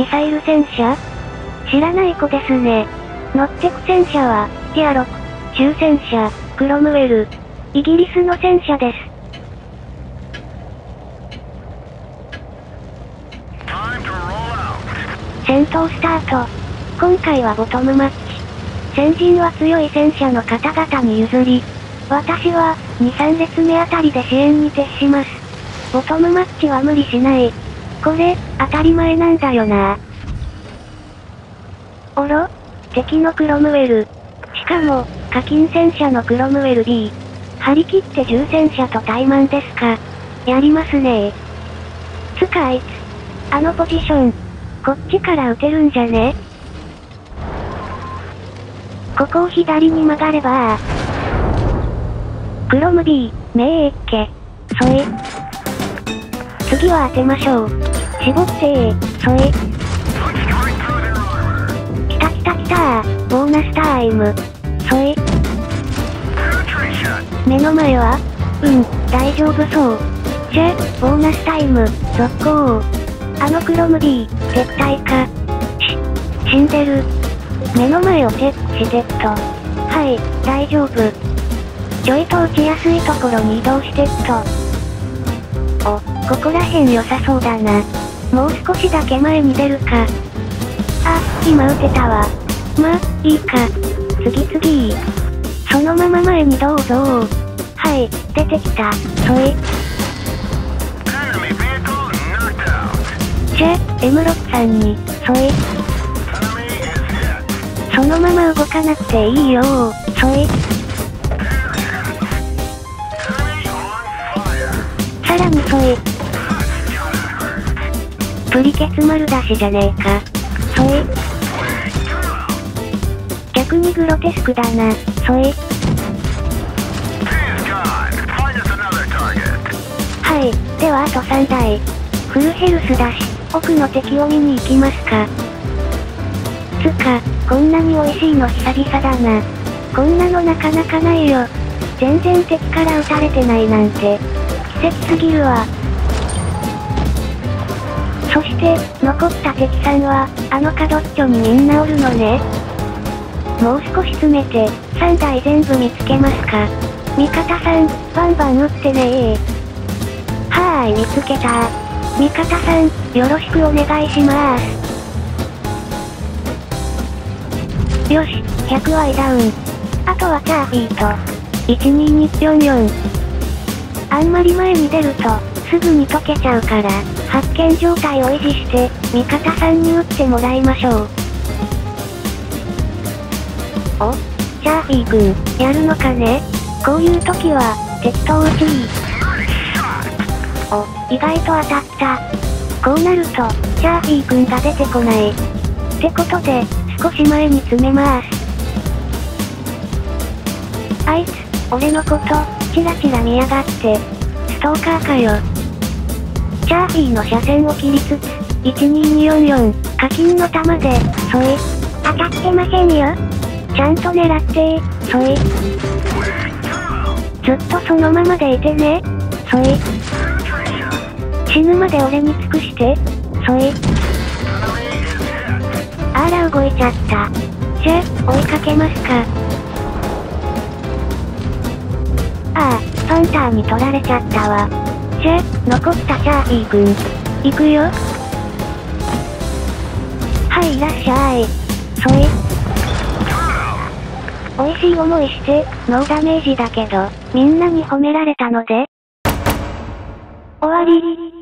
ミサイル戦車？知らない子ですね。乗ってく戦車は、ティアロク、中戦車、クロムウェル。イギリスの戦車です。戦闘スタート。今回はボトムマッチ。先陣は強い戦車の方々に譲り、私は、2、3列目あたりで支援に徹します。ボトムマッチは無理しない。これ、当たり前なんだよな。おろ？敵のクロムウェル。しかも、課金戦車のクロムウェル D。張り切って重戦車と対マンですか。やりますねつかあいつ。あのポジション。こっちから撃てるんじゃね？ここを左に曲がればクロム D、名越家。そえ。次は当てましょう。絞ってそえ。きたきたきたー、ボーナスタイム。そえ。目の前は？うん、大丈夫そう。じゃ、ボーナスタイム、続行。あのクロム D、撤退か。し、死んでる。目の前をチェックしてっと。はい、大丈夫。ちょいと打ちやすいところに移動してっと。お、ここら辺良さそうだな。もう少しだけ前に出るか。あ、今撃てたわ。ま、いいか。次次そのまま前にどうぞはい、出てきた。そい。じゃ、M6 さんに、そい。そのまま動かなくていいよそい。さらにそい。プリケツ丸出しじゃねえか。そい。逆にグロテスクだな、そい。はい、ではあと3台。フルヘルスだし、奥の敵を見に行きますか。つか、こんなに美味しいの久々だな。こんなのなかなかないよ。全然敵から撃たれてないなんて。奇跡すぎるわ。そして、残った敵さんは、あの角っちょにみんなおるのね。もう少し詰めて、3台全部見つけますか。味方さん、バンバン撃ってねはーい、見つけた味方さん、よろしくお願いしまーす。よし、100ワイダウン。あとはチャービーと、12244。あんまり前に出ると、すぐに溶けちゃうから、発見状態を維持して、味方さんに撃ってもらいましょう。おチャービー君、やるのかね？こういう時は、適当撃ちいい。お、意外と当たった。こうなると、チャービー君が出てこない。ってことで、少し前に詰めまーす。あいつ、俺のこと、チラチラ見やがって、ストーカーかよ。チャービーの車線を切りつつ、12244、課金の弾で、そい。当たってませんよ。ちゃんと狙ってー、そい。ずっとそのままでいてね。そい。死ぬまで俺に尽くして、そい。あら動いちゃった。じゃ、追いかけますか。ああ、ファンターに取られちゃったわ。じゃ、残ったチャーリー君。行くよ。はい、いらっしゃい。そい。美味しい思いして、ノーダメージだけど、みんなに褒められたので。終わり。